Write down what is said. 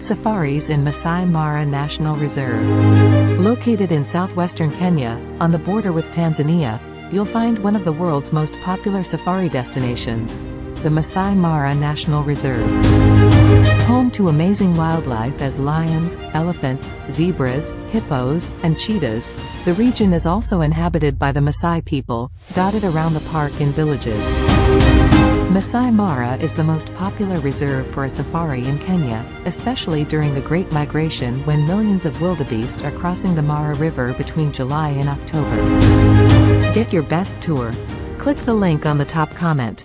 Safaris in Masai Mara National Reserve. Located in southwestern Kenya, on the border with Tanzania, you'll find one of the world's most popular safari destinations, the Masai Mara National Reserve. Home to amazing wildlife as lions, elephants, zebras, hippos, and cheetahs, the region is also inhabited by the Masai people, dotted around the park in villages. Masai Mara is the most popular reserve for a safari in Kenya, especially during the Great Migration when millions of wildebeest are crossing the Mara River between July and October. Get your best tour. Click the link on the top comment.